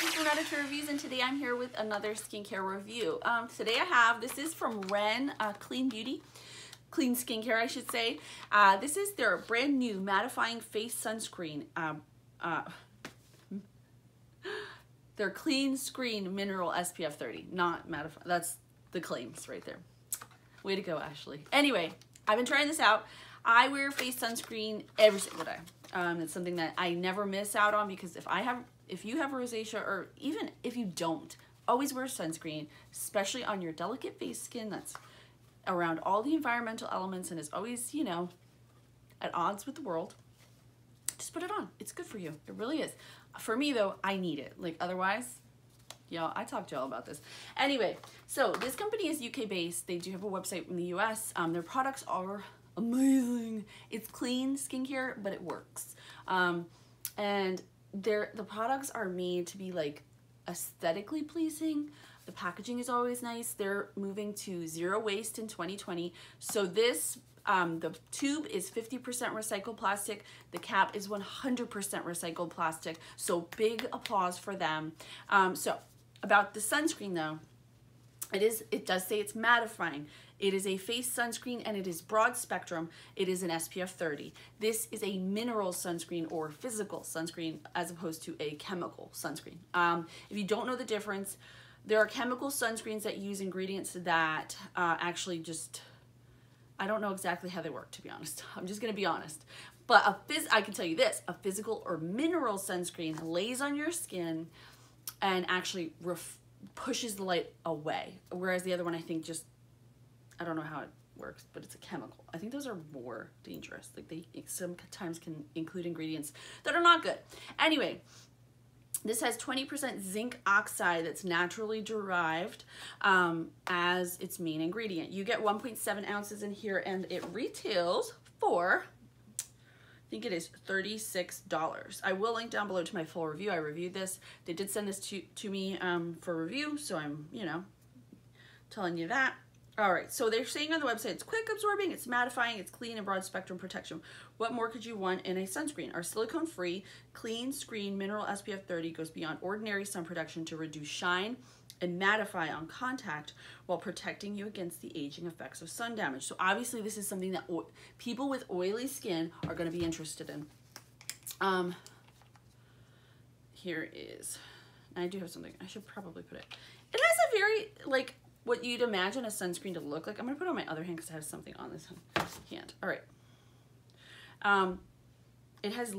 Jackie from Reddit Reviews and today I'm here with another skincare review. Um, today I have, this is from Ren uh, Clean Beauty, Clean Skincare I should say. Uh, this is their brand new mattifying face sunscreen. Um, uh, their clean screen mineral SPF 30, not mattifying, that's the claims right there. Way to go Asheli. Anyway, I've been trying this out. I wear face sunscreen every single day. Um, it's something that I never miss out on because if I have, if you have rosacea or even if you don't, always wear sunscreen, especially on your delicate face skin that's around all the environmental elements and is always, you know, at odds with the world. Just put it on. It's good for you. It really is. For me though, I need it. Like otherwise, y'all, I talked to y'all about this. Anyway, so this company is UK based. They do have a website in the US. Um, their products are amazing. It's clean skincare, but it works. Um, and they're, the products are made to be like aesthetically pleasing. The packaging is always nice. They're moving to zero waste in 2020. So this, um, the tube is 50% recycled plastic. The cap is 100% recycled plastic. So big applause for them. Um, so about the sunscreen though, it is, it does say it's mattifying. It is a face sunscreen and it is broad spectrum. It is an SPF 30. This is a mineral sunscreen or physical sunscreen as opposed to a chemical sunscreen. Um, if you don't know the difference, there are chemical sunscreens that use ingredients that uh, actually just, I don't know exactly how they work to be honest. I'm just gonna be honest. But a phys I can tell you this, a physical or mineral sunscreen lays on your skin and actually pushes the light away. Whereas the other one I think just I don't know how it works, but it's a chemical. I think those are more dangerous. Like they sometimes can include ingredients that are not good. Anyway, this has 20% zinc oxide that's naturally derived um, as its main ingredient. You get 1.7 ounces in here and it retails for, I think it is $36. I will link down below to my full review. I reviewed this. They did send this to, to me um, for review, so I'm, you know, telling you that. All right, so they're saying on the website, it's quick absorbing, it's mattifying, it's clean and broad spectrum protection. What more could you want in a sunscreen? Our silicone-free, clean screen mineral SPF 30 goes beyond ordinary sun protection to reduce shine and mattify on contact while protecting you against the aging effects of sun damage. So obviously this is something that people with oily skin are gonna be interested in. Um, here is, I do have something, I should probably put it. It has a very, like, what you'd imagine a sunscreen to look like. I'm gonna put it on my other hand because I have something on this hand. All right. Um, it has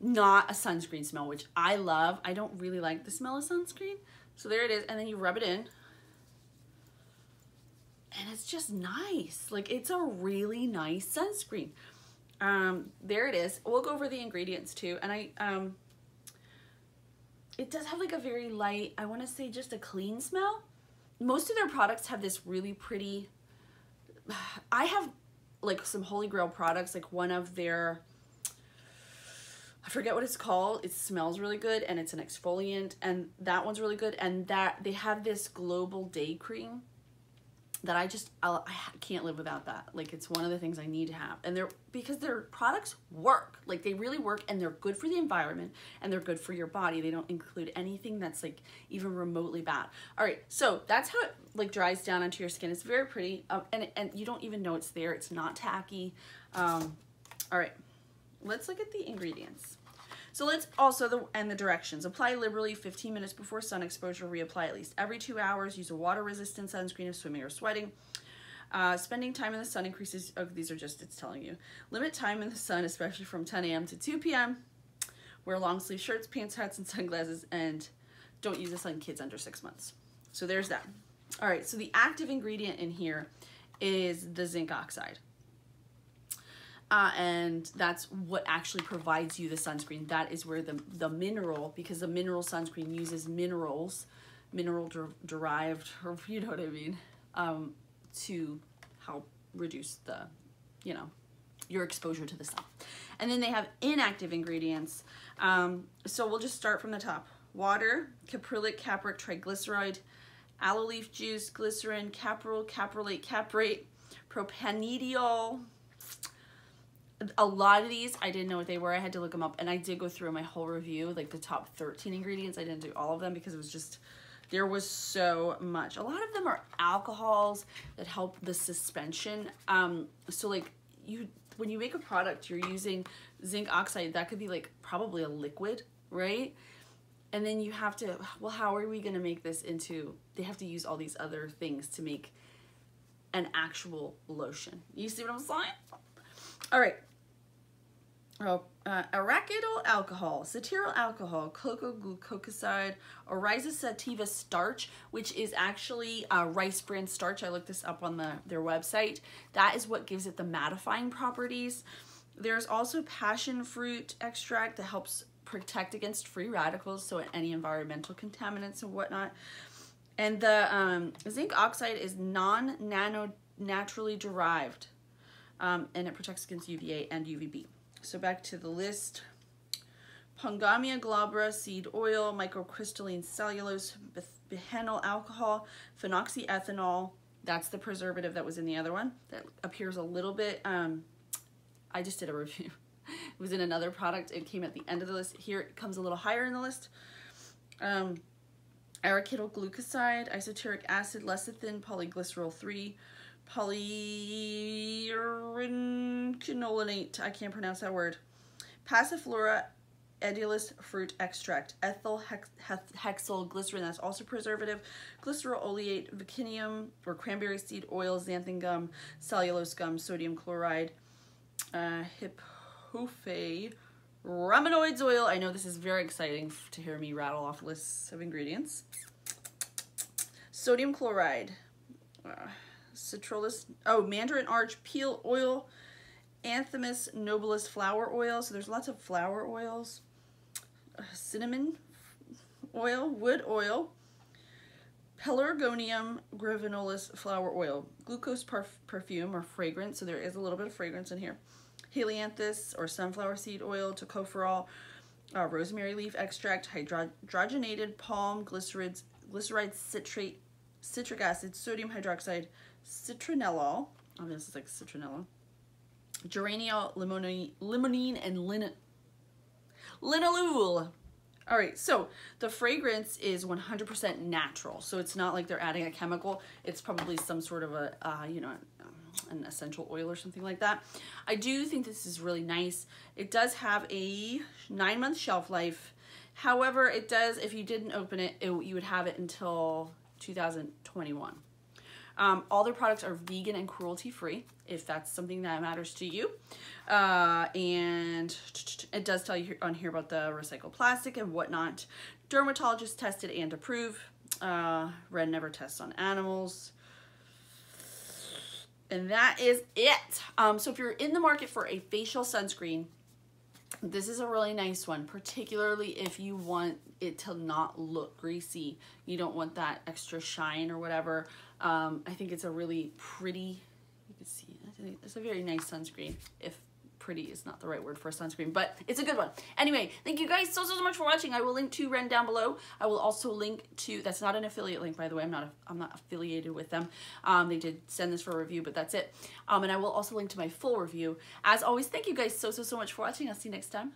not a sunscreen smell, which I love. I don't really like the smell of sunscreen. So there it is. And then you rub it in. And it's just nice. Like it's a really nice sunscreen. Um, there it is. We'll go over the ingredients too. And I, um, it does have like a very light, I want to say just a clean smell most of their products have this really pretty, I have like some Holy Grail products, like one of their, I forget what it's called. It smells really good and it's an exfoliant and that one's really good. And that they have this global day cream that I just I'll, I can't live without that. Like it's one of the things I need to have, and they're because their products work. Like they really work, and they're good for the environment, and they're good for your body. They don't include anything that's like even remotely bad. All right, so that's how it like dries down onto your skin. It's very pretty, um, and and you don't even know it's there. It's not tacky. Um, all right, let's look at the ingredients. So let's also, the and the directions. Apply liberally 15 minutes before sun exposure. Reapply at least every two hours. Use a water-resistant sunscreen if swimming or sweating. Uh, spending time in the sun increases, oh, these are just, it's telling you. Limit time in the sun, especially from 10 a.m. to 2 p.m. Wear long sleeve shirts, pants, hats, and sunglasses, and don't use this on kids under six months. So there's that. All right, so the active ingredient in here is the zinc oxide. Uh, and that's what actually provides you the sunscreen. That is where the, the mineral, because the mineral sunscreen uses minerals, mineral der derived, or you know what I mean, um, to help reduce the, you know, your exposure to the sun. And then they have inactive ingredients. Um, so we'll just start from the top. Water, caprylic, capric, triglyceride, aloe leaf juice, glycerin, caprol, caprolate, caprate, propanediol, a lot of these I didn't know what they were. I had to look them up and I did go through my whole review, like the top 13 ingredients. I didn't do all of them because it was just, there was so much. A lot of them are alcohols that help the suspension. Um, so like you, when you make a product, you're using zinc oxide, that could be like probably a liquid, right? And then you have to, well, how are we going to make this into, they have to use all these other things to make an actual lotion. You see what I'm saying? All right. Oh, uh, arachidyl alcohol, cetyl alcohol, coco glucoside, Oryza sativa starch, which is actually rice bran starch. I looked this up on the their website. That is what gives it the mattifying properties. There's also passion fruit extract that helps protect against free radicals, so any environmental contaminants and whatnot. And the um, zinc oxide is non-nano naturally derived um, and it protects against UVA and UVB. So back to the list. Pongamia glabra seed oil, microcrystalline cellulose, behenyl alcohol, phenoxyethanol. That's the preservative that was in the other one. That appears a little bit, um, I just did a review. it was in another product. It came at the end of the list. Here it comes a little higher in the list. Um, arachidyl glucoside, isostearic acid, lecithin, polyglycerol 3, polyurenquinolinate, I can't pronounce that word, Passiflora edulis fruit extract, ethyl hex hexyl glycerin, that's also preservative, glycerol oleate, Vaccinium or cranberry seed oil, xanthan gum, cellulose gum, sodium chloride, uh, Hippophae, rhamnoides oil. I know this is very exciting to hear me rattle off lists of ingredients. Sodium chloride, uh, citrullus, oh, mandarin arch peel oil, Anthemis nobilis flower oil. So there's lots of flower oils. Uh, cinnamon oil, wood oil, Pelargonium gramineolus flower oil, glucose perf perfume or fragrance. So there is a little bit of fragrance in here. Helianthus or sunflower seed oil, tocopherol, uh, rosemary leaf extract, hydrogenated palm glycerides, glyceride citrate, citric acid, sodium hydroxide, citronellol. Oh, this is like citronella. Geraniol, limonene, limonene and lin linalool. All right, so the fragrance is 100% natural. So it's not like they're adding a chemical. It's probably some sort of a, uh, you know, an essential oil or something like that. I do think this is really nice. It does have a nine month shelf life. However, it does, if you didn't open it, it you would have it until 2021. Um, all their products are vegan and cruelty free, if that's something that matters to you. Uh, and it does tell you on here about the recycled plastic and whatnot. Dermatologist tested and approved. Uh, Ren never tests on animals. And that is it. Um, so if you're in the market for a facial sunscreen, this is a really nice one, particularly if you want it to not look greasy. You don't want that extra shine or whatever. Um, I think it's a really pretty, you can see, it's a very nice sunscreen if pretty is not the right word for a sunscreen, but it's a good one. Anyway, thank you guys so, so, so much for watching. I will link to Ren down below. I will also link to, that's not an affiliate link, by the way. I'm not, I'm not affiliated with them. Um, they did send this for a review, but that's it. Um, and I will also link to my full review. As always, thank you guys so, so, so much for watching. I'll see you next time.